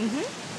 Mm-hmm.